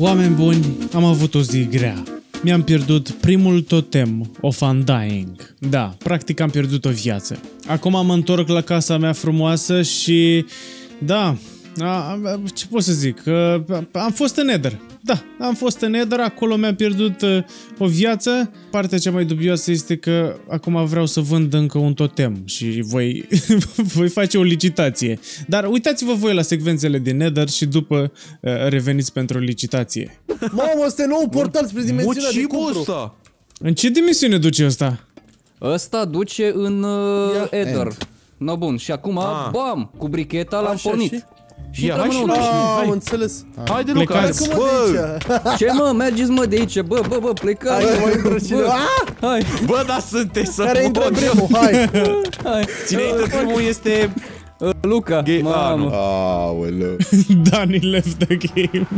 Oameni buni, am avut o zi grea. Mi-am pierdut primul totem of Undying. Da, practic am pierdut o viață. Acum mă întorc la casa mea frumoasă și... Da, a, a, ce pot să zic? A, am fost în Nether. Da, am fost în Nether, acolo mi-am pierdut uh, o viață. Partea cea mai dubioasă este că acum vreau să vând încă un totem și voi, voi face o licitație. Dar uitați-vă voi la secvențele din Nether și după uh, reveniți pentru o licitație. Mamă, ăsta e nou portal spre dimensiunea de cupru. ăsta? În ce dimensiune duce ăsta? Ăsta duce în uh, Ia, Ether. end. No bun, și acum, Ah. bam, cu bricheta l-am Așa, pornit. și? Și Ia, hai rămâne și unul. noi. Ah, hai. am înțeles. Haide, Luca, Plecați. Hai că mă de aici. Ce mă, mergeți mă de aici, bă, bă, bă, plecați. Hai că mai intră cineva. Bă, Ah! Hai, Bă, da, sunteți să Care intră mod. primul? Hai. hai. Cine intră primul este... Uh, Luca, Gay- Ah, nu. mamă. Aoleu. Dani left the game.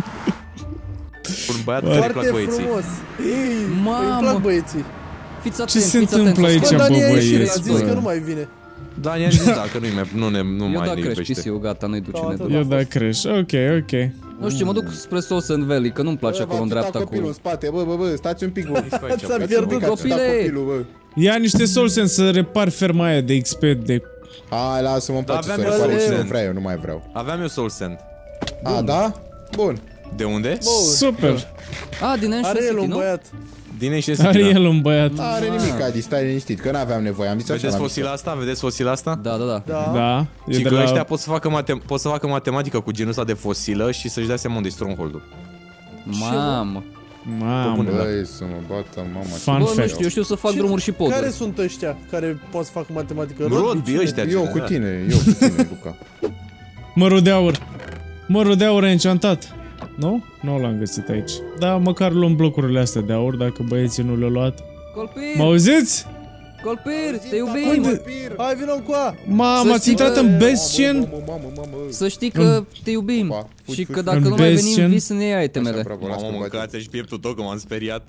Un băiat care îi plac Foarte băieții. frumos. Ei, Mamă. îi plac băieții. Fiți Ce atenți, se fiți întâmplă atenți. aici, Bă, bă, Dani a ieșit, băieți, a zis bă? că nu mai vine. Da, i-a zis da, că nu mai, nu, ne, nu Eu mai da ne crești iubește. PC-ul, gata, nu-i duce Da, ne tot. Eu da creș. Ok, ok. Nu știu, mă duc spre Soul Valley, că nu-mi place acolo în dreapta copilul în cu... spate, bă, bă, bă, stați un pic, bă. S-a pierdut copile. copilul, bă. Ia niște solsen să repar ferma aia de XP de... Hai, lasă-mă, îmi place să aveam repare eu și nu Sand. vreau, eu nu mai vreau. Aveam eu Soul Sand. A, da? Bun. De unde? Super! A, din Ancient Are el City, un nu? băiat. Din Ancient Are City, da. el un băiat. Are nimic, Adi, stai liniștit, că n-aveam nevoie, am zis așa Vedeți la fosila asta? Vedeți fosila asta? Da, da, da. Da. Da, e Și de că ăștia la... pot să facă, matem- pot să facă matematică cu genul ăsta de fosilă și să-și dea seama unde e stronghold-ul. Mamă. Mamă, bune. Băi, să mă bată, mama. Fun Bă, nu fact. știu, eu știu să fac Ce- drumuri și poduri. Care sunt ăștia care pot să facă matematică? Rodby, cine? ăștia. Eu cu da. tine, eu cu tine, Luca. Mărul de aur. Mărul de aur e encantat. Nu? Nu l-am găsit aici. Da, măcar luăm blocurile astea de aur dacă băieții nu le-au luat. Mă Colpir, auziți? Colpir, te iubim. Hai, vină cu a. Mamă, Să ați știi intrat că- în Bestien? Mamă, mamă, mamă, Să știi că te iubim Pa, fugi, și fugi, că fugi. dacă nu mai venim Ambition. în vis să ne iei itemele. Bravo, las Mamă, că mâncați și pieptul tău că m-am speriat.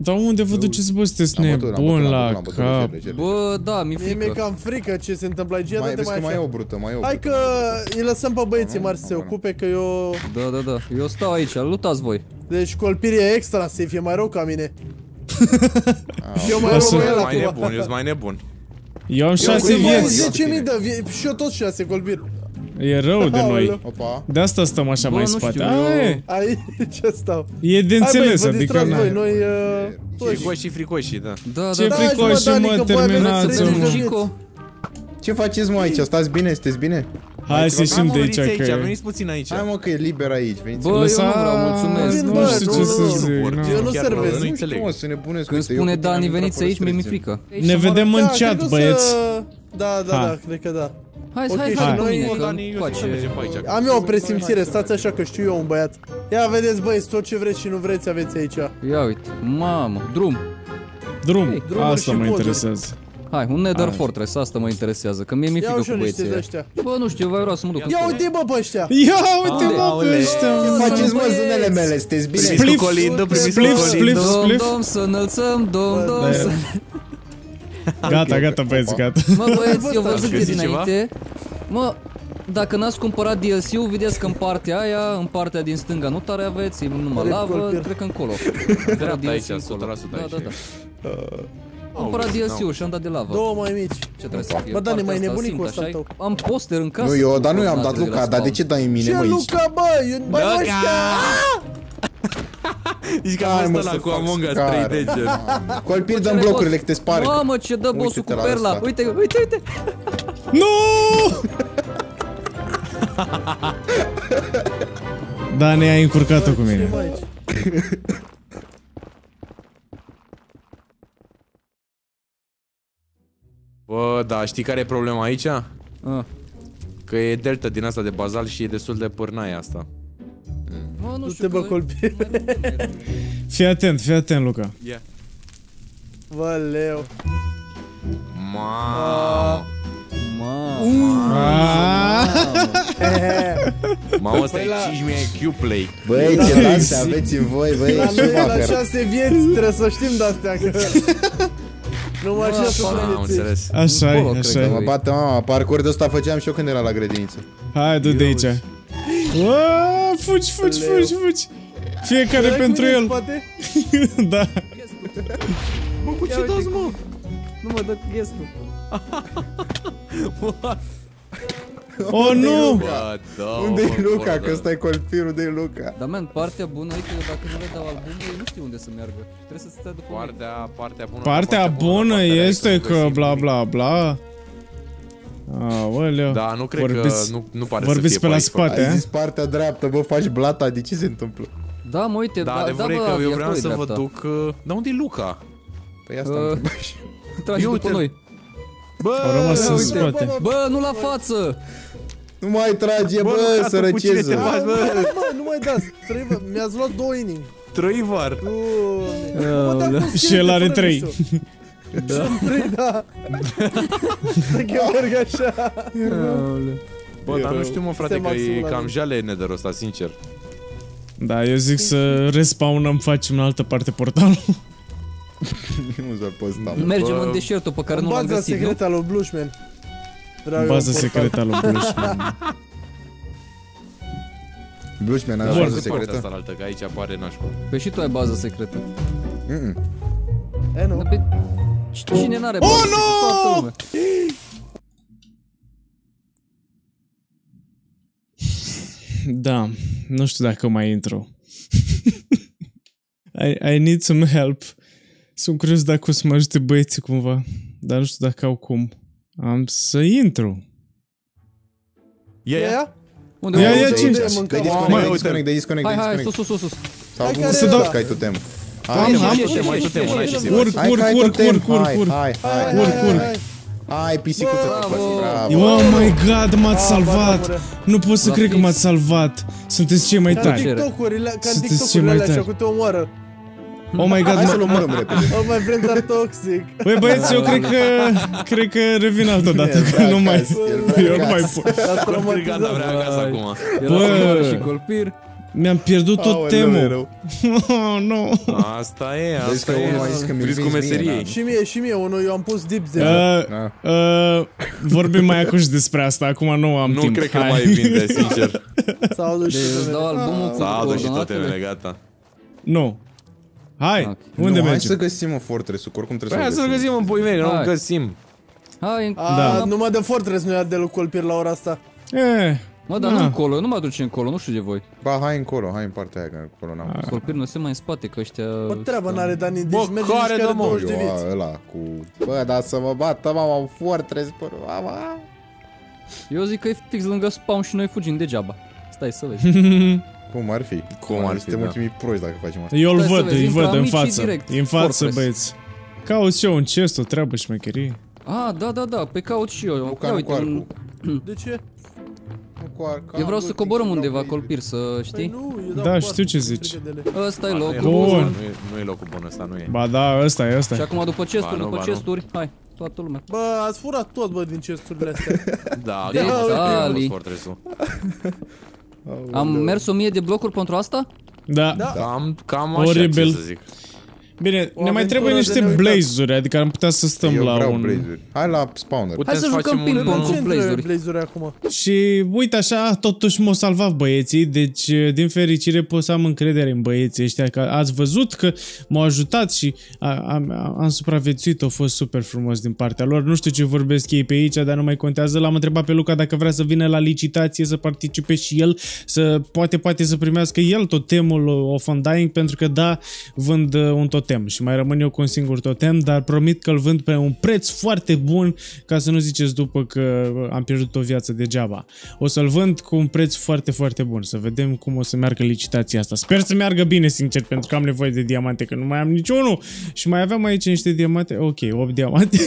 Dar unde vă duceți, bă, sunteți Am bătut, am bătut, nebun am la bătut, am bătut, cap? legere, legere. Bă, da, mi-e Mie mi-e frică. cam frică ce se întâmplă aici. Ia Mai, dă-te vezi că mai mai e o așa. brută, mai e o Hai brută. că îi lăsăm pe băieții mari să se nu, nu. ocupe că eu... Da, da, da. Eu stau aici, lutați voi. Deci colpirii e extra safe, e mai rău ca mine. Și eu mai Lasă. rău cu el mai acum. nebun, eu sunt mai nebun. Eu am Eu șase cu vieți. 10.000 de vie- și eu tot 6 colpiri. E rău de noi. Aoleu. Opa. De asta stăm așa Bă, mai în nu spate. știu, Aia eu- e. Aici stau. E de Hai băi, înțeles, vă adică... distrați voi, na. noi... uh, toți. Fricoși și fricoși, da. Da, Ce da, da. fric- fricoși, Dani, mă, că voi aveți terminați trei mă. de Chico. Ce faceți, mă, aici? Stați bine? Sunteți bine? Hai să ieșim de aici, aici, că... veniți puțin aici. Hai, mă, că e liber aici, veniți. Bă, eu Lăsa... nu vreau, mulțumesc. Nu Bă, știu nu, ce nu, să nu, zic. vor. nu. Eu nu Chiar servez. nu Nu înțeleg. știu, mă, să nebunesc. Când uite, eu spune cu tine Dani, am intrat veniți pe aici, mie mi-e străzi. frică. Ne vedem în Da, chat, cred că o băieți. să- Da, da, Ha. da, cred că da. Hai, Ok, hai, și hai, noi- cu mine, Bă, că Dani, eu încoace. să mergem pe aici. Am eu o presimțire, stați așa că știu eu un băiat. Ia vedeți băieți, tot ce vreți și nu vreți aveți aici. Ia uite, mamă, drum. Drum, Ei, drumuri asta și mă poduri. interesează. Hai, un Nether Fortress, asta mă interesează, că mie mi-e Iau frică și cu eu niște băieții de ăia. ăștia. Bă, nu știu, eu vreau să mă duc Ia acolo. uite bă pe ăștia. Ia uite mă pe Aole. ăștia. Ce faceți, mă, băieți. zânele mele? Sunteți bine? Primiți Spliff. cu colindă, primiți cu Spliff, colindă. spliff. Dom, dom, să înălțăm, dom, dom, să... Gata, gata, băieți, gata. Mă, băieți, eu văzut de Găsiți dinainte. Mă, dacă n-ați cumpărat DLC-ul, vedeți că în partea aia, în partea din stânga nu tare aveți, e numai Red lavă, Colpier. cred că încolo. Era Dreapta aici, DLC încolo. 100% Da, aici da, e. da. Am cumpărat DLC-ul și am dat de lavă. Două mai mici. Ce trebuie să fie? Bă, Dani, Partea mai asta nebunit cu simt, ăsta așa-i? tău. Am poster în casă. Nu, eu, cu dar nu eu am dat coordonatele Luca, la dar de spawn. ce dai în mine, Ce mă, aici? Luca, bă? Eu- Bă, Luca! ăștia! Zici că Hai, am mă, fost să ăla cu fac Among Us scară. 3D gen. Colpiri dăm Cere blocurile, boss. că te sparg. Mamă, ce dă bossul cu Uite-te la perla. ăsta. Uite, uite, uite. Nu! Da, ne-ai încurcat-o cu mine. Ce mai aici? Bă, da, știi care e problema aici? Ah. Că e delta din asta de bazal și e destul de pârnaie asta. Mă, nu Nu știu te bă că- colpiri. Fii atent, fii atent, Luca. Ia. Bă, leu. Mamă. Mamă, Mamă, ăsta e Păi la- 5000 IQ play. Băi, ce lase aveți în voi, băi, La și noi e la vacă. șase vieți, trebuie să știm de-astea că... Numai așa să Am vieții. înțeles. Așa Încolo, e, cred așa că e. Mă bate mama, parcurs de ăsta făceam și eu când eram la grădiniță. Hai, du de aici. Uaa, fugi, fugi, Leu. fugi, fugi. Fiecare Ai pentru cu mine în el. spate? da. Mă, cu ce Ia uite dați, cum- mă? Nu mă dă gestul. Oh, nu! Bă, da, Unde e mă, Luca? bă, Că da. ăsta e colpirul, unde e Luca? Dar, man, partea bună e că dacă nu le dau albumul, ei nu știu unde să meargă. Trebuie să stea după mine. Partea, partea bună Partea bună partea rea e este nu că găsim bla nimic. bla bla. Aoleu. Da, nu cred Vorbiți- că nu, nu pare vorbiți să pe fie la aici spate, Ai eh? zis partea dreaptă, bă, faci blata, de ce se întâmplă? Da, mă, uite, Da, da, da, adevărul e bă, că eu e vreau acolo să vă dreapta. duc... uh, Dar unde e Luca? Păi asta Uh, am întrebat și Tragi Eu după uite- noi. Bă, Au rămas în uite, spate. bă, Bă, nu la față! Nu mai trage, Bă, bă, Luca, tu cu cine te sărăceză. bați, bă? Mă, nu mai dați. Trăivă, mi-ați luat două inimi. Trăivar. Doamne. Mă, dar Aoleu. cu Și el are fără trei. Mișto. Și am trei, da. Să că eu merg așa. Bă, dar nu știu, mă, frate, Este că e maximul la cam mine. jale nether ăsta, sincer. Da, eu zic să respawnăm, facem în altă parte portalul. Nu s-ar posta, mă. Mergem Bă, în deșertul pe care În nu l-am baza găsit, nu? secretă al lui Blushman. Vreau eu Baza un portal. secretă al lui Blushman. Blushman, are Bun. bază Cu partea secretă? asta la altă, că aici apare nașpa. Păi și tu ai bază secretă. Mm-mm. E, nu? Dar pe- Cine n-are bază secretă? Toată lumea. Da, nu știu dacă mai intru. I, I need some help. Sunt curios dacă o să mă ajute băieții cumva, dar nu știu dacă au cum. Am să intru. E E ea? ea? Unde? Ia, unde? ia, Unde cinci. e, Dă-i mâncăm? disconnect, Mai- dă-i disconnect, dă-i disconnect, Hai, dă-i hai, disconnect. sus, sus, sus, sus. Sau Hai, cum care să e dau ăla? că ai totem. Am, Hai, am. Ce, ce, mai totem, hai și zi. Urc, hai, urc, că ai urc, totem. urc, urc, Hai, urc. hai, Hai, hai. hai, urc, hai, urc. hai. Hai, pisicuță. Bravo. Bravo. Oh my god, m-ați Ah, salvat! bă, Nu pot să La cred că fix. m-ați salvat! Sunteți cei mai Ca în tari! TikTok-urile, ca în Sunteți cei TikTok-urile mai alea așa tari. cu te omoară. Oh my god, Hai să-l mă... omorâm repede. Oh, my friends are toxic. Băi băieți, eu cred că... Cred că revin altă dată, că nu mai... Eu nu mai pot. Ați Brigada traumatizat. vrea acasă acum. Era Bă. Bă. și colpir. Mi-am pierdut tot Aoleu, temul. erou. Oh, nu. Asta e, Vezi asta că e. unul a zis că mi-l Riscul vinzi mie, meseriei. da. Și mie, și mie, unul, eu am pus dips deja. Uh, Da. uh, vorbim mai acum și despre asta, acum nu am Nu timp. cred că Hai. mai vinde, sincer. S-au adus și Deci îți pe dau mine. albumul cu S-a adus și totemele, coordonatele. gata. Nu. Hai, Ok. unde nu, hai mergem? să găsim o fortress că oricum Păi trebuie hai să să-l găsim în pui mei, că nu Hai. găsim. Hai, A, Da. numai de Fortress nu ia de lui colpir la ora asta. Eh, Mă, dar Da. nu încolo, nu mă aduce încolo, nu știu de voi. Ba, hai încolo, hai în partea aia, că acolo n-am fost. Colpir nu se mai în spate, că ăștia... Bă, treabă n-are Dani, deci Bă, merge care, nici da, care mă? 20 de Eu, vieți. a, ăla cu... Bă, dar să mă bată, mama, un fortress, bă, mama. Eu zic că e fix lângă spawn și noi fugim degeaba. Stai să vezi. Cum ar fi? Cum ar fi, Suntem da. ultimii proști dacă facem asta. eu îl Stai să văd, vezi, îi intră văd în amicii față. direct, E în față, Fortress. băieți. Cauți și eu un chest, o treabă șmecherie. Ah, da, da, da, pe caut și eu. Luca, Ia nu uite, cu un... arcul. De ce? Nu cu arca, eu vreau bă, să timp coborâm să undeva dau pe colpir, să Păi știi? nu, eu dau Da, cu știu arcul, ce mi-e zici. frică de ele. Ăsta e Ba, nu locul. Bun. Nu e, nu e locul bun ăsta, nu e. Ba da, ăsta e, ăsta Și e. acum după Ba chesturi, nu, după ba nu. chesturi, hai, toată lumea. Bă, ați furat tot, bă, din chesturile astea. Da, De da, Dali. da, Fortress-ul. Am mers o mie de blocuri pentru asta? Da. Da. Cam, cam așa, Oribil. ce să zic. Bine, O ne mai aventură trebuie de niște neuitat. blaze-uri, adică am putea să stăm Eu la vreau un... blaze Hai la spawner. Putem Hai să jucăm facem ping-pong un... cu Ce blazuri. între blazuri acum? Și uite așa, totuși m-au salvat băieții, deci din fericire pot să am încredere în băieții ăștia, că ați văzut că m-au ajutat și a, am, am supraviețuit, a fost super frumos din partea lor. Nu știu ce vorbesc ei pe aici, dar nu mai contează. L-am întrebat pe Luca dacă vrea să vină la licitație, să participe și el, să poate, poate să primească el totemul of Undying, pentru că da, vând uh, un totem și mai rămân eu cu un singur totem, dar promit că îl vând pe un preț foarte bun, ca să nu ziceți după că am pierdut o viață degeaba. O să-l vând cu un preț foarte, foarte bun, să vedem cum o să meargă licitația asta. Sper să meargă bine, sincer, pentru că am nevoie de diamante, că nu mai am niciunul. Și mai aveam aici niște diamante, ok, 8 diamante.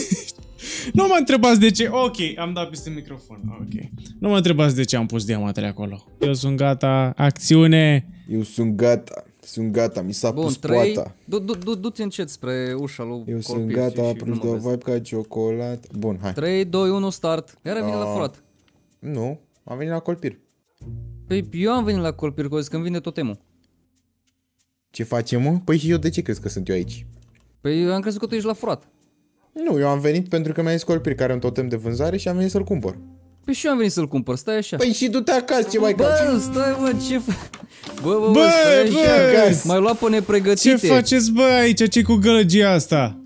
nu mă întrebați de ce, ok, am dat peste microfon, ok. Nu mă întrebați de ce am pus diamantele acolo. Eu sunt gata, acțiune! Eu sunt gata. Sunt gata, mi s-a Bun, pus 3, poata. du, du, du, du-ți încet spre ușa lui Eu sunt Colpir gata, și- și plus nu de mă o vezi. vibe ca ciocolată. Bun, hai. 3, 2, 1, start. Iar vine la Ah. furat. Nu, am venit la colpir. Păi eu am venit la Colpir, că o zis că îmi vine totemul. Ce facem, mă? Păi și eu de ce crezi că sunt eu aici? Păi eu am crezut că tu ești la furat. Nu, eu am venit pentru că mi-a zis colpir care are un totem de vânzare și am venit să-l cumpăr. Păi și eu am venit să-l cumpăr, stai așa. Păi și du-te acasă, ce mai Bă, caci? stai mă, ce fa- Bă, bă, bă, Bă, stai bă! așa. Mai luat pe nepregătite. Ce faceți, bă, aici? ce cu gălăgia asta?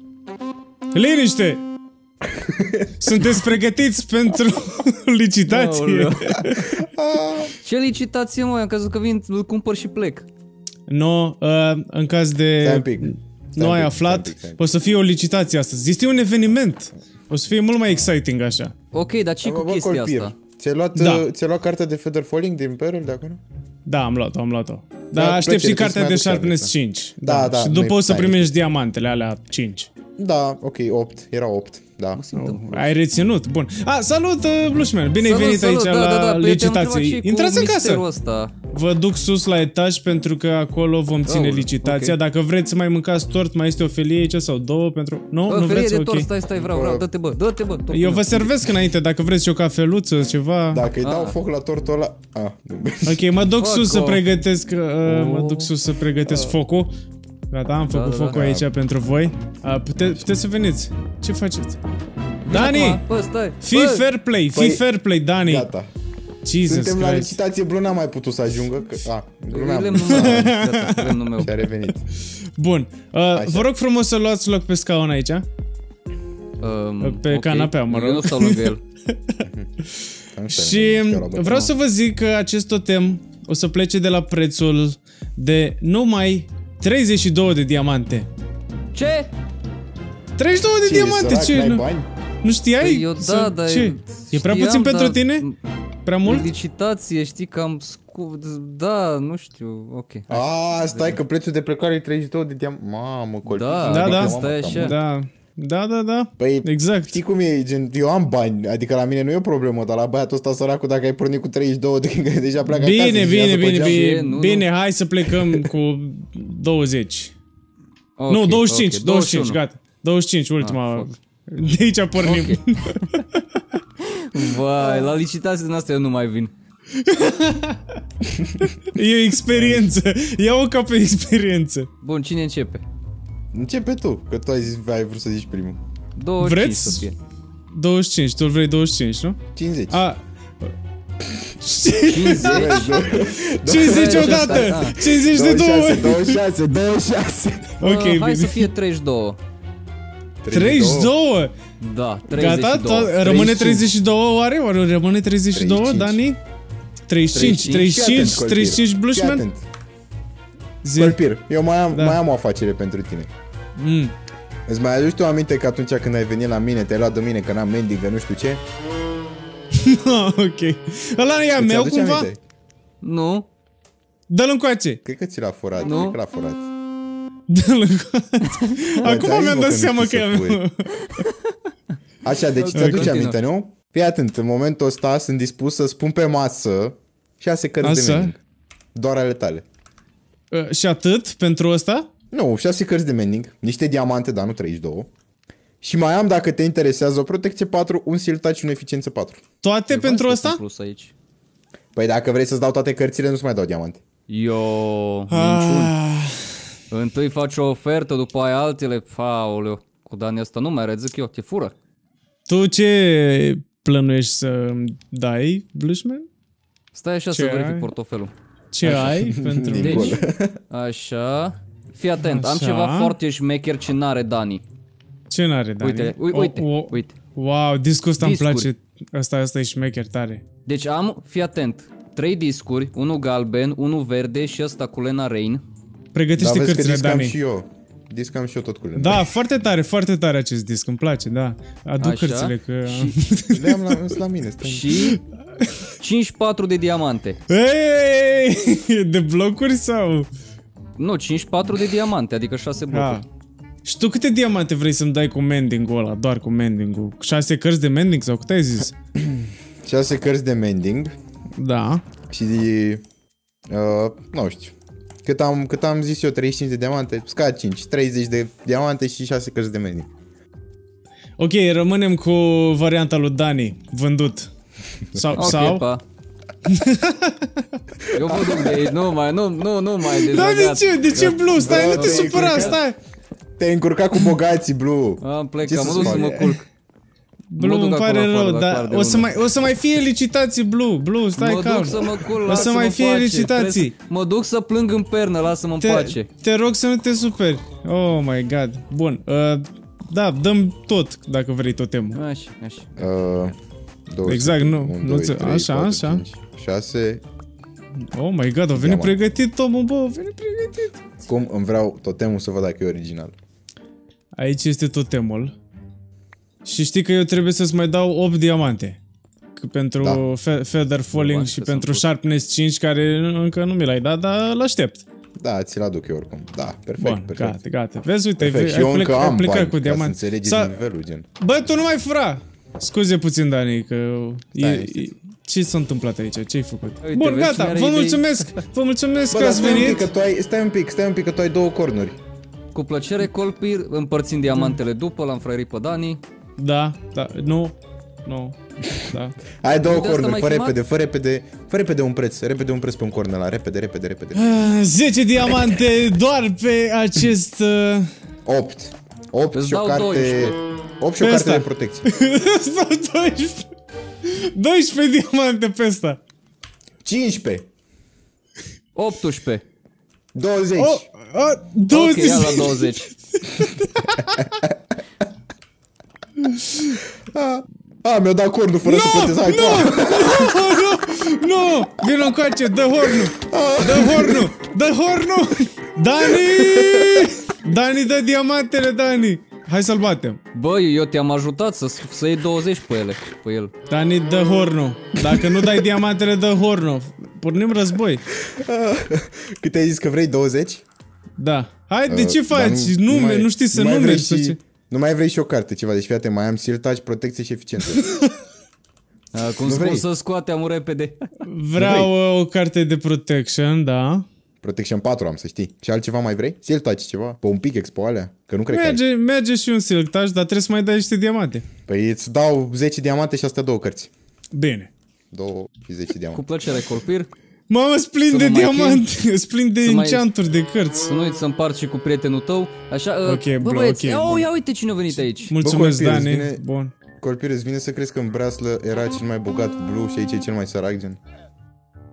Liniște! Sunteți pregătiți pentru licitație? Aoleu. Ce licitație, mă? Am crezut că vin, îl cumpăr și plec. Nu, uh, în caz de... Stai un pic. Nu Stai un ai pic, aflat, stai un pic, stai un pic. o să fie o licitație astăzi. Este un eveniment. O să fie mult mai exciting așa. Ok, dar ce Bă, cu bă, chestia Colpir, asta? Ți-ai luat, Da. uh, ți-ai luat cartea de Feather Falling din Peril de acolo? Da, am luat-o, am luat-o. Da, Da, aștept și plăcere, cartea de trebuie să mai Sharpness aduc 5. Da, da, Și nu-i după o să tare. primești diamantele alea 5. Da, ok, 8. Era 8, da. Ai reținut, bun. A, salut, uh, Blushman, bine ai Salut, venit salut, aici da, la da, da, păi te-am întrebat licitație. și cu Intrați în casă. misterul Ăsta. Vă duc sus la etaj pentru că acolo vom ține Aoleu, licitația. ok. Dacă vreți să mai mâncați tort, mai este o felie aici sau două pentru... Nu, Bă, nu felie vreți? de Ok. tort, stai, stai, vreau, vreau, dă-te bă, dă-te bă. tortul Eu meu. vă servesc înainte, dacă vreți și o cafeluță, ceva. Dacă îi dau Ah. foc la tortul ăla... Ah, nu. Ok, mă duc Fuck sus să off. pregătesc, uh, mă duc sus să pregătesc focul. Gata, am făcut da, da. focul aici pentru voi. Uh, pute, puteți să veniți. Ce faceți? Dani! Acum, Bă, stai. Fii bă, fair play, fii Păi, fair play, Dani. Gata. Jesus Suntem la Christ. licitație, Blue n-a mai putut să ajungă. Că, a, glumeam. lemnul meu, gata, lemnul meu. Și a revenit. Bun. Uh, vă rog frumos să luați loc pe scaun aici. Um, Pe ok. canapea, mă rog. Eu nu stau lângă el. Și vreau să vă zic că acest totem o să plece de la prețul de numai 32 de diamante. Ce? 32 de diamante, ce? N-ai Nu, bani? nu știai? Păi eu Sau da, dar... ce? E prea știam, puțin pentru dar- tine? Prea mult? Licitație, știi că am scu... Da, nu știu, ok. A, stai că prețul de plecare e 32 de diam... Mamă, colpit. Da, Da, adică da. stai așa. Da. Da, da, da. Păi, Exact. Știi cum e, gen, eu am bani, adică la mine nu e o problemă, dar la băiatul ăsta săracul, dacă ai pornit cu 32 de că deja pleacă acasă, Bine, și bine, iasă pe bine, geam. bine, Nu, nu. bine, hai să plecăm cu 20. Ok, nu, 25, ok, 25, 21. gata. 25, ultima. Ah, fuck. de aici pornim. Ok. Vai, la licitații din astea eu nu mai vin. e o experiență. Ia-o ca pe experiență. Bun, cine începe? Începe tu, că tu ai, zis, ai vrut să zici primul. 25 Vreți? să fie. 25, tu vrei 25, nu? 50. A, 50? Vezi, nu? 50 26, odată! ah. 50 de 26, două! 26, 26. Ok, Uh, hai bine. să fie 32. 32! Da, 32. Gata? To- rămâne 32 oare? Oare rămâne 32, 35. Dani? 35, 35. 35, Fii atent, 35 Colpir. Blushman? Fii atent. Zi. Colpir, eu mai am, Da. mai am o afacere pentru tine. Mm. Îți mai aduci tu aminte că atunci când ai venit la mine, te-ai luat de mine că n-am mending, că nu știu ce? ok. Ăla e a Îți meu aduci cumva? aminte? Nu? Dă-l încoace. Cred că ți l-a furat, Nu? cred că l-a furat. Dă-l încoace. Acum ți-am zis, mi-am bă, dat că nu seama știi că e să a furi. meu. Așa, deci Ok. ți-aduce Continuă. aminte, nu? Fii atent, în momentul ăsta sunt dispus să spun pe masă șase cărți de Așa? mending. Doar ale tale. Uh, Și atât pentru ăsta? Nu, șase cărți de mending, niște diamante, dar nu 32. Și mai am, dacă te interesează, o protecție 4, un siltac și un eficiență 4. Toate Eu pentru vreau să ăsta? sunt Plus aici. Păi dacă vrei să-ți dau toate cărțile, nu-ți mai dau diamante. Yo, minciuni. Ah, Întâi faci o ofertă, după aia altele. Faoleu. Cu Dani ăsta nu mai are, zic eu, te fură. tu ce plănuiești să îmi dai, Blushman? Stai așa Ce să verific ai? portofelul. Ce ai pentru Din mine? gol. Deci, așa. Fii atent, am Așa. ceva foarte șmecher ce n-are Dani. Ce n-are, Dani? Uite, ui- O- uite, o- uite. Wow, discul ăsta îmi Discuri. place. Asta, asta e șmecher tare. Deci am, fii atent, trei discuri, unul galben, unul verde și ăsta cu Lena Rain. Dar Pregătește vezi că cărțile, discam Dani. și eu. Discam și eu tot cu ele. Da, foarte tare, foarte tare acest disc, îmi place, da. Aduc Așa. cărțile că... Și, Le am la, sunt la mine. Stai. și 54 de diamante. Hei! De blocuri sau? Nu, 54 de diamante, adică 6 Da. Blocuri. Și tu câte diamante vrei să-mi dai cu mending-ul ăla, doar cu mending-ul? Șase cărți de mending sau cât ai zis? Șase cărți de mending Da. și uh, nu știu. Cât am, cât am zis eu, 35 de diamante, scad 5, 30 de diamante și 6 cărți de mending. Ok, rămânem cu varianta lui Dani, vândut. Sau, Ok, sau? pa. Eu vă duc de aici, nu mai, nu, nu, nu mai Da, de dezagat. ce? De ce blue? Stai, Da, nu te da, supăra, e stai! Te-ai încurcat cu bogații, Blue. Am Ce plecat, să mă duc să fac? mă culc. Blue, Mă îmi duc pare acolo afară, rău, dar clar dar de o să, unul. mai, o să mai fie licitații Blue, Blue, stai mă calm. duc să mă cul, o să lasă-mă mai fie pace. licitații. Trebuie să- Mă duc să plâng în pernă, lasă-mă în Te, pace. te rog să nu te superi. Oh my god. Bun, uh, da, dăm tot dacă vrei totemul. Așa, așa. Uh, 200, Exact, nu, 1, nu 2, ți- 3, așa, 4, așa. 5, 6. Oh my god, a venit Diamant. pregătit Tomul, bă, a venit pregătit. Cum îmi vreau totemul să văd dacă e original. Aici este totemul. Și știi că eu trebuie să-ți mai dau 8 diamante. Că Pentru Da. fe- Feather Falling Bani și că pentru sunt Sharpness 5 care încă nu mi l-ai dat, dar îl aștept. Da, ți-l aduc eu oricum. Da, perfect, Bun, perfect. gata, gata. Vezi, uite, Perfect. ai, Și eu ai, plec, încă ai am plecat bani, cu ca să diamanți. înțelegeți Sa- nivelul, gen. Bă, tu nu mai fura! Scuze puțin, Dani, că... Da, E, este. e, ce s-a întâmplat aici? Ce ai făcut? Uite, Bun, vezi gata, cine are vă idei? mulțumesc! Vă mulțumesc Bă, că dar ați stai un pic, venit! că tu ai, stai un pic, stai un pic, că tu ai două cornuri. Cu plăcere, Colpir, împărțim diamantele după, l-am fraierit pe Dani. Da, da, nu, nu, da. Ai două De asta cornuri, m-ai fă chemat? repede, fă repede, fă repede un preț, repede un preț pe un corn ăla, repede, repede, repede. Ah, 10 diamante doar pe acest... Uh... 8. 8 Îți și o dau carte... 12. 8 și o Pe carte ăsta. de protecție. Sau 12. 12 diamante pe ăsta. 15. 18. 20. Oh, oh, 20. Ok, ia la 20. A, mi-a dat cornul fără să plătesc. Hai, pa! nu, nu, vino încoace, dă hornul, dă hornul, dă hornul, Dani, Dani, dă diamantele, Dani. Hai să-l batem. Bă, eu te-am ajutat să, să iei 20 pe ele, pe el. Dani, dă hornul. Dacă nu dai diamantele, dă hornul. Pornim război. Cât ai zis că vrei? 20? Da. Hai, de ce Uh, dar faci? Nume, mai- nu știi să mai vrei numeri. sau și, ce? Nu mai vrei și o carte, ceva. Deci, fii atent, mai am seal touch, protecție și eficiență. Acum Nu spun vrei? să scoatem repede. Vreau uh, o carte de protection, da. Protection 4 am, să știi. Și altceva mai vrei? Seal touch ceva? Pe un pic expo alea? Că nu cred că ai. Merge, merge și un silk touch, dar trebuie să mai dai niște diamante. Păi îți dau 10 diamante și astea două cărți. Bine. 2 și 10 Cu diamante. plăcere, Colpir. Mamă, splin Să de nu mai diamante, splin de Să mai- enchanturi de cărți. Să nu uiți să împarți și cu prietenul tău. Așa, uh, Ok, bă, bro, băieți, ok, ia, bun. ia uite cine a venit aici. Mulțumesc, Bă, Colpir, Dani. îți vine- Bun. Colpir, îți vine să crezi că în Breaslă era cel mai bogat blue și aici e cel mai sărac, gen?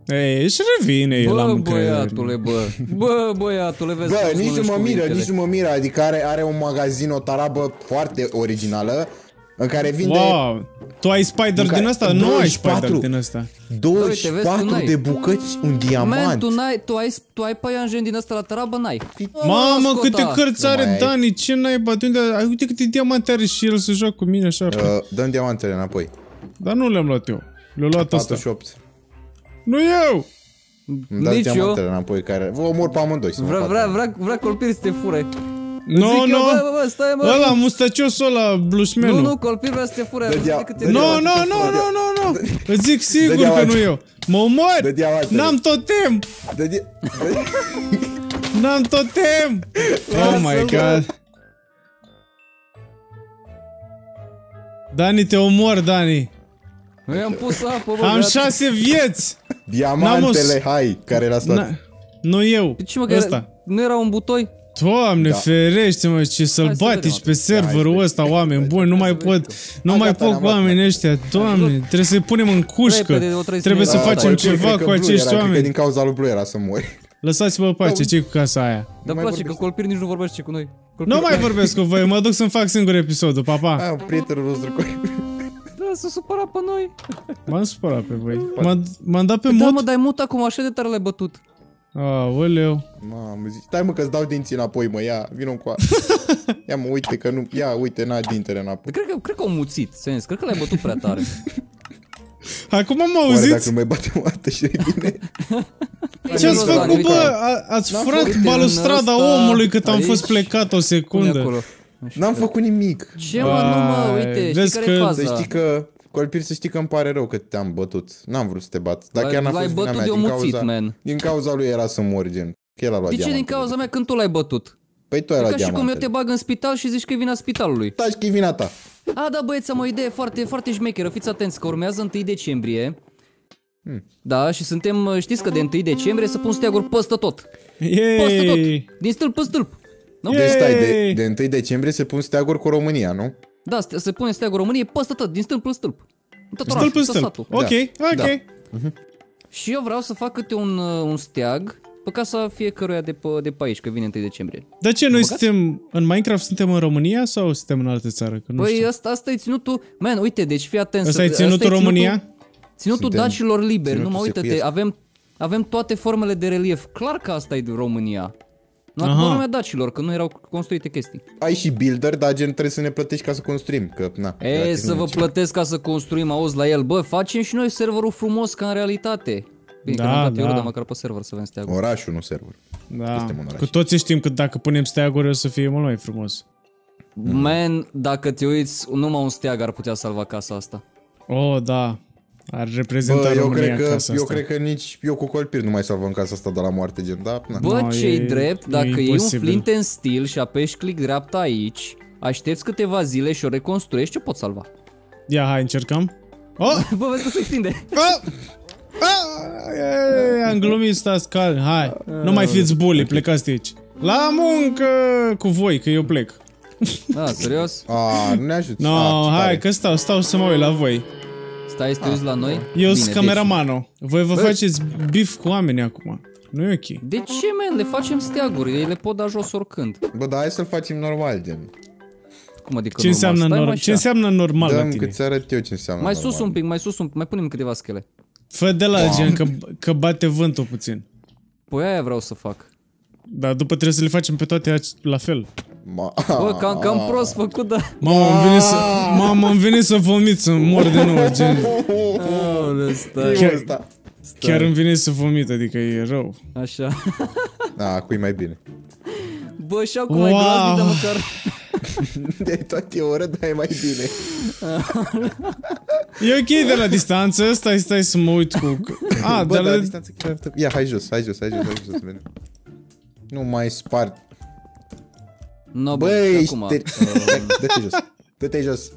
Ei, și revine el la Bă, încredere. băiatule, bă. Bă, băiatule, vezi Bă, cum nici nu își mă cu miră, mintele. nici nu mă miră, adică are, are un magazin, o tarabă foarte originală, în care vinde Wow, tu ai spider În care- din asta? Nu ai 24. spider din asta. 24 Uite, vezi, tu de n-ai. bucăți, un Man, diamant. tu, n-ai, tu, ai, tu ai păianjen din asta la tarabă? N-ai. Mamă, Scota. câte cărți Nu are mai ai. Dani, ce n-ai bătut? Unde, ai- uite câte diamante are și el să joacă cu mine așa. Uh, dăm diamantele înapoi. Dar nu le-am luat eu. Le-a luat ăsta. 48. Nu eu! Îmi dați Nici eu. diamantele înapoi care... Vă omor pe amândoi să mă Vrea, facă. vrea, vrea, vrea Colpir să te fure. Nu, Zic eu, nu! Bă, bă, bă, stai, mă. Ăla, mustaciosul ăla, blușmenul. Nu, nu, Colpir vrea să te fure. Dă Uite dia- câte dă Nu, diamante nu, te nu, fură. nu, nu, nu. Îți zic sigur că diamante. nu eu. Mă omor! Dă diamantele. N-am totem! Dă di- dă- N-am totem! Oh my god. Dani, te omor, Dani. Eu i-am pus apă, bă, Am gata. șase vieți! Diamantele, hai, care l-a stat. Na, nu eu, Ce mă, că ăsta. nu era un butoi? Doamne, Da. ferește mă, ce Hai să sălbatici vedem pe serverul Hai, ăsta, oameni buni, nu mai pot, nu Hai, mai gata, pot ne-am cu luat, oamenii ăștia, doamne, trebuie să-i punem în cușcă, Repede, o trebuie să trebuie ne să iau. facem Bă, ceva cred că cu Blue acești era, Cred că oameni. din cauza lui Blue era să mori. Lăsați-mă pace, ce cu casa aia? Dar mai place că vorbești. Colpir nici nu vorbește cu noi. Colpir, Nu mai vorbesc cu voi, mă duc să-mi fac singur episodul, pa, pa. Ah, prietenul nostru cu Da, s-a supărat pe noi. M-am supărat pe voi. M-am- M-am dat pe Da, mă, mod? dai mut acum, așa de tare l-ai bătut. Aoleu. Mamă, zic, stai mă că-ți dau dinții înapoi, mă, ia, vină cu Ia mă, uite că nu, ia, uite, n-a dintele înapoi. Cred că, cred că au muțit, sens. Cred că l-ai bătut prea tare. Acum am Oare auzit dacă nu mai batem o dată și revine? ce ați Dani, făcut, uite. bă? A- Ați N-am furat făcut din balustrada ăsta omului cât am aici. fost plecat o Pune secundă. acolo. N-am făcut nimic. Ce mă, nu mă, Vai, uite, știi vezi care că- e Să faza? știi că, Colpir, să știi că îmi pare rău că te-am bătut. N-am vrut să te bat. Dar L-ai- chiar n-a l-ai fost vina bătut mea. de Din omuțit, cauza, man. din cauza lui era să mor, gen. Că el a luat De ce din diamantele. cauza mea când tu l-ai bătut? Păi tu ai E luat ca și cum eu diamantele. te bag în spital și zici că e vina spitalului. Taci că e vina ta. A, da, băieți, am o idee foarte, foarte șmecheră. Fiți atenți că urmează 1 decembrie. Hmm. Da, și suntem, știți că de 1 decembrie să pun steaguri păstă tot. Păstă tot. Yay! Din stâlp pe stâlp. Nu? Deci stai, de, Yay! de 1 decembrie se pun steaguri cu România, nu? Da, ste- se pune steagul României peste tot, din stâlp în stâlp. În tot Stâlp orașul, în tot stâlp. satul. Ok, ok. Da. Și eu vreau să fac câte un, uh, un steag pe casa fiecăruia de pe, de pe aici, că vine 1 decembrie. Dar ce, noi suntem în Minecraft, suntem în România sau suntem în altă țară? Că nu Păi știu. asta, asta e ținutul, man, uite, deci fii atent. Ăsta să- e ținutul România? Ținutul Suntem dacilor liberi, ținutul nu mă uite-te, secuiesc. avem, avem toate formele de relief. Clar că asta e din România. Nu Aha. acum lumea dacilor, că nu erau construite chestii. Ai și builder, dar gen trebuie să ne plătești ca să construim, că na. E, gratis să nu vă merge. plătesc ca să construim, auzi la el. Bă, facem și noi serverul frumos ca în realitate. Bine, Da, că ne-am dat da. euro, dar măcar pe server să avem steagul. Orașul, nu server. Da. Suntem în oraș. Cu toții știm că dacă punem steaguri o să fie mult mai frumos. Man, dacă te uiți, numai un steag ar putea salva casa asta. Oh, da. Ar reprezenta Bă, eu România cred, că, casa eu asta. cred că nici eu cu colpir nu mai salvăm casa asta de la moarte, gen, da? Na. Bă, No, ce-i e- drept, e dacă iei un imposibil. flint în stil și apeși click dreapta aici, aștepți câteva zile și o reconstruiești, ce pot salva? Ia, hai, încercăm. Oh! Bă, vezi că se extinde. Ah! Ah! Ei, Am glumit, stați calm, hai. Nu mai fiți bully, plecați de aici. La muncă cu voi, că eu plec. Da, serios? A, nu ne ajuți. No, A, ce hai, tare. că stau, stau să mă uit la voi. Stai să te uiți la noi? Eu Bine, sunt cameramanul. Voi vă Bă. faceți bif cu oamenii acum. Nu e ok. Deci, de ce, man? Le facem steaguri, ei le pot da jos oricând. Bă, dar hai să-l facem normal, gen. Cum adică Ce normal? înseamnă, Stai, mă, nor- așa. ce înseamnă normal la Dăm tine? cât ți arăt eu ce înseamnă Mai normal. sus un pic, mai sus un pic, mai punem câteva schele. Fă de la gen că, că bate vântul puțin. Păi aia vreau să fac. Dar după trebuie să le facem pe toate aci- la fel. Ma... Bă, cam, cam prost făcut, da. Mamă, îmi vine să, mamă, îmi vine să vomit, să mor de nou, gen. Aoleu, stai. Chiar, ăsta. chiar îmi vine să vomit, adică e rău. Așa. Da, cui mai bine. Bă, și acum ai Wow. groaznic, dar măcar... De tot e oră, dar e mai bine. E ok de la distanță, stai, stai să mă uit cu... A, Bă, dar dar la la... distanță chiar... Ia, hai jos, hai jos, hai jos, hai jos să vedem. Nu mai spart. No, bă, Băi, și ești... acum... Te... Dă-te jos. Dă-te jos.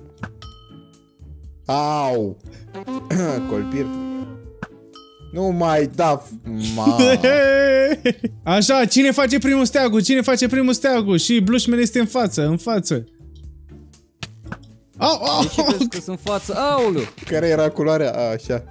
Au! Colpir. Nu mai da... Ma... Așa, cine face primul steagul? Cine face primul steagul? Și Blushman este în față, în față. Au, au, De ce crezi că sunt în față? Aoleu! Care era culoarea? A, așa.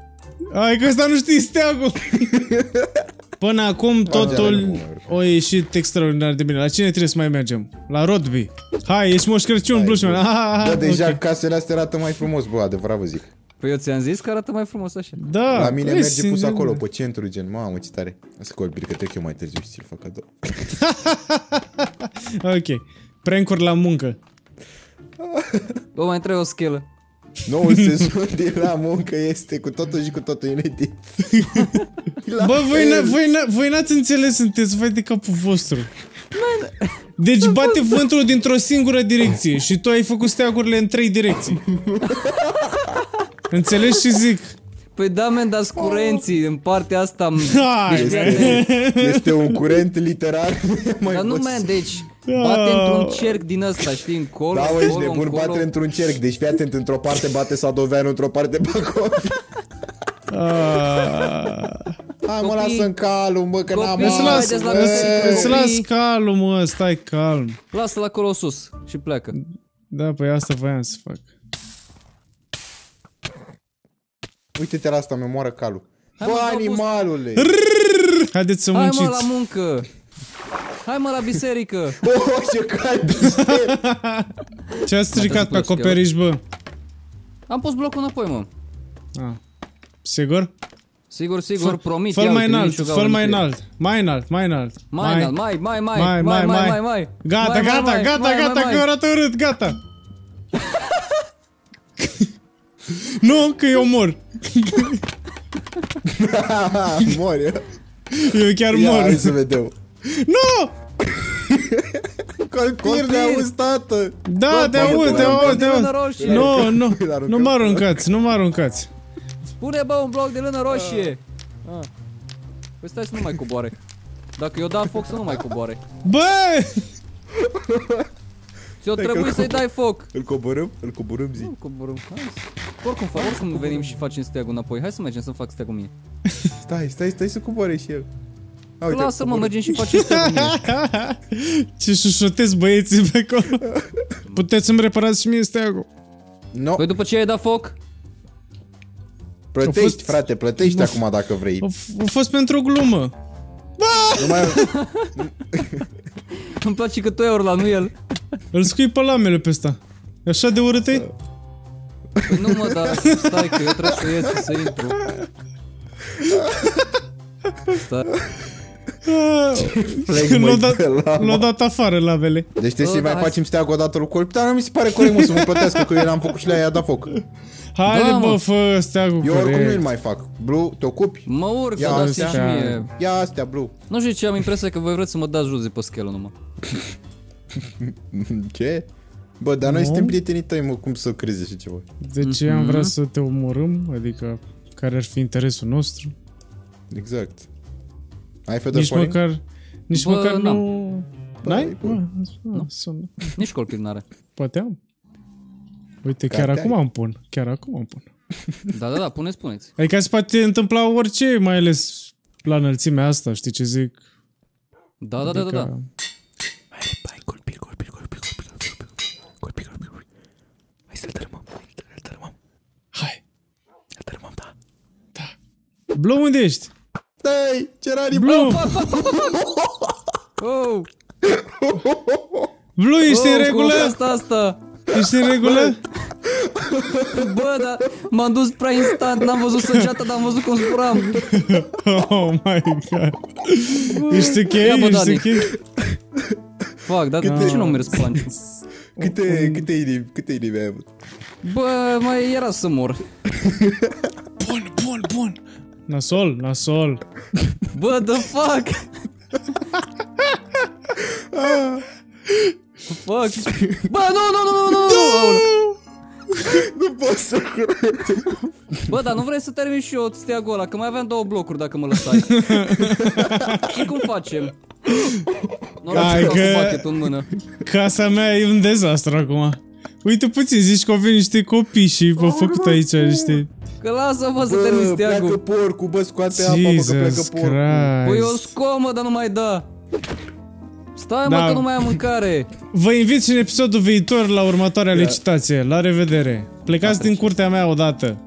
Ai că ăsta nu știi steagul. Până acum totul nu, o ieșit extraordinar de bine. La cine trebuie să mai mergem? La Rodby. Hai, ești Moș Crăciun, Blushman. Ah, ah, ah, Da, deja ok. casele astea arată mai frumos, bă, adevărat vă zic. Păi eu ți-am zis că arată mai frumos așa. Da. La mine băi, merge pus sincer. acolo, pe centru, gen, mamă, ce tare. Să colpir, că trec eu mai târziu și ți-l fac cadou. Ok. Prank-uri la muncă. Bă, mai trebuie o schelă. Noul sezon de la muncă este cu totul și cu totul inedit. La Bă, voi, fel. n- voi, n- voi n-ați înțeles, sunteți vai de capul vostru. Deci bate vântul dintr-o singură direcție și tu ai făcut steagurile în trei direcții. Înțelegi ce zic? Păi da, men, dar curenții în partea asta... Hai, Deci, fii bă. atent. Este un curent literar. mai Dar nu, poți- man, deci bate într-un cerc din ăsta, știi, încolo, Da, mă, ești încolo, nebun, încolo. bate într-un cerc. Deci fii atent, într-o parte bate Sadoveanu, într-o parte Bacovi. Ah. Hai mă, Copii. lasă în calul, mă, că n-am Copii, Îți bani. las, haideți la bă. biserică, îți las calul, mă, stai calm. Lasă-l acolo sus și pleacă. Da, păi asta voiam să fac. Uite-te la asta, mi moară calul. Hai, Bă, mă, dau animalule! Haideți să Hai mă la munciți. muncă! Hai mă la biserică! Oh, ce cald este! Ce a stricat pe Mai trebuie să acoperiș, bă? Am pus blocul înapoi, mă. Ah. Sigur? Sigur, sigur, promit. Fă ia mai uite, înalt, nici o fă gaură mai nu fie. înalt. Mai înalt, mai înalt. Mai înalt, mai, mai, mai, mai, mai, mai, mai, mai. Gata, Mai, mai, gata, mai, gata, mai, gata, mai, că mai. arată urât, gata. nu, că eu mor. Mor, eu. Eu chiar Ia, mor. hai să vedem. Nu! Colpir de auzi, tată! Da, te Bă, aud, bă, te bă, aud, te de lână aud. roșie. Nu, nu, Îl aruncăm. nu mă aruncați, nu mă aruncați. Pune, bă, un bloc de lână roșie. Ah. Păi stai să nu mai coboare. Dacă eu dau foc să nu mai coboare. Bă! Ți-o trebuie să-i dai foc. Îl coborâm? Îl coborâm zi. Nu coborâm, hai să... Oricum, fac, oricum venim și facem steagul înapoi. Hai să mergem să fac steagul mie. Stai, stai, stai să coboare și el. A, uite, Lasă-mă, coborâm. mergem și facem steagul mie. Ce șușotesc băieții pe acolo. Puteți să-mi reparați și mie steagul. No, Păi după ce ai dat foc? plătești, a fost- frate, plătești acum dacă vrei. A, f- a fost pentru o glumă. Nu mai... Îmi place că tu ai la nu el. Îl scui pe lamele pe ăsta. E Așa de urât e? Păi nu mă, dar stai că eu trebuie să ies și să intru. Stai. Flag, Când l-au măi, dat, pe lama. l-au dat afară lamele. Deci trebuie Bă, să-i da, mai hai facem steagul odată lui Colp, dar nu mi se pare corect, mă, să mă plătească, că eu l-am făcut și le-a dat foc. Haide Da, bă, mă. fă steagul Eu oricum nu-l corect. mai fac. Blue, te ocupi? Mă urc, Ia să dați astea. și mie. Ia astea, Blue. Nu știu ce am impresia că voi vreți să mă dați jos de pe schelă numai. Ce? Bă, dar noi Nu. suntem prietenii tăi, mă, cum să crezi așa ceva? De ce am vrea să te omorâm? Adică, care ar fi interesul nostru? Exact. Ai Fedor nici Forin? Măcar, nici Bă, măcar n-am. nu... N-ai? Bă, nu. Nici Colpin n-are. Poate am. Uite, Carte chiar acum am pun. Chiar acum am pun. Da, da, da, pune, spuneți. Adică se poate întâmpla orice, mai ales la înălțimea asta, știi ce zic? Da, da, da, da adică... da, da, da. Hai, colpir, colpir, colpir, colpir, colpir, colpir, colpir, Hai să-l dărâmăm, îl. Hai. Îl da. Da. Blue, unde ești? Stai, Cerani, Blue! Oh, Blue, ești în oh, cum a regulă? fost asta? Ești în regulă? Bă, da, m-am dus prea instant, n-am văzut săgeata, dar am văzut cum zburam. Oh my god. Ești ok? Ia, bă, Ești Dani. ok? Fuck, dar de ce nu am mers panciu? câte, câte inimi, câte inimi ai avut? Bă, mai era să mor. Bun, bun, bun. Nasol, nasol. Bă, the fuck? fuck. Bă, nu, nu, nu, nu, nu, nu. Nu pot să Bă, dar nu vrei să termin și eu steagul ăla, că mai aveam două blocuri dacă mă lăsai. și cum facem? Nu Hai am că- că... bucket în mână. Casa mea e un dezastru acum. Uite puțin, zici că au venit niște copii și au făcut aici niște... Că lasă-mă să termin Bă, pleacă steagul. porcul, bă, scoate apa, bă, că pleacă Jesus porcul. Păi eu Christ. scomă, dar nu mai da. Stai mă Da. că nu mai am mâncare. Vă invit și în episodul viitor la următoarea licitație. La revedere. Plecați din curtea mea odată.